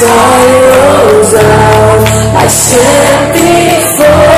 sorrows out, I said before,